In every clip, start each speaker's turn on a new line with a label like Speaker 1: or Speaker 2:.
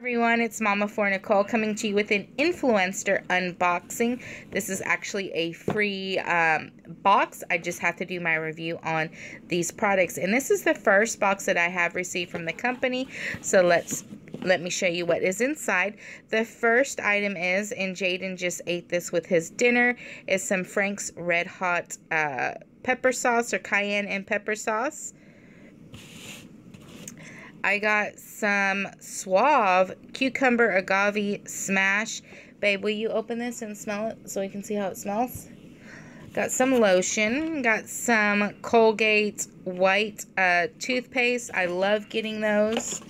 Speaker 1: everyone, it's Mama for Nicole coming to you with an Influenster unboxing. This is actually a free um, box. I just have to do my review on these products. And this is the first box that I have received from the company. So let's let me show you what is inside. The first item is, and Jaden just ate this with his dinner, is some Frank's Red Hot uh, pepper sauce or cayenne and pepper sauce. I got some Suave Cucumber Agave Smash. Babe, will you open this and smell it so we can see how it smells? Got some lotion. Got some Colgate white uh, toothpaste. I love getting those.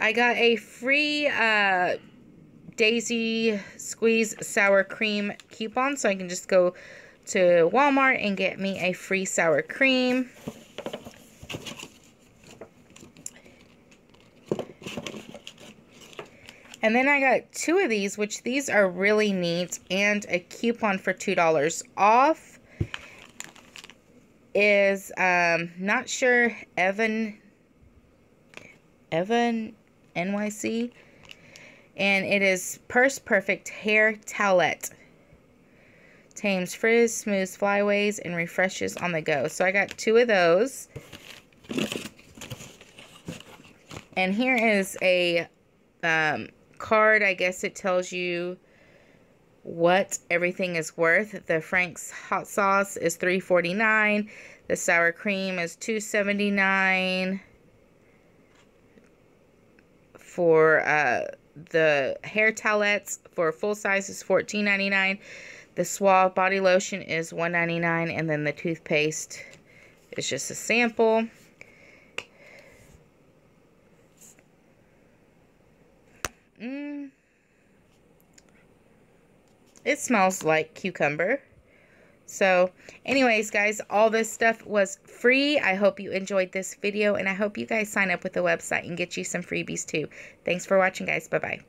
Speaker 1: I got a free uh, Daisy Squeeze Sour Cream coupon. So I can just go to Walmart and get me a free sour cream. And then I got two of these, which these are really neat, and a coupon for $2 off is, um, not sure, Evan, Evan NYC, and it is Purse Perfect Hair Towelette. Tames frizz, smooths flyaways, and refreshes on the go. So I got two of those. And here is a um, card, I guess it tells you what everything is worth. The Frank's hot sauce is $3.49. The sour cream is $2.79. For uh, the hair towelettes for full size is $14.99. The Suave body lotion is $1.99. And then the toothpaste is just a sample. Mm. It smells like cucumber. So, anyways, guys, all this stuff was free. I hope you enjoyed this video, and I hope you guys sign up with the website and get you some freebies too. Thanks for watching, guys. Bye-bye.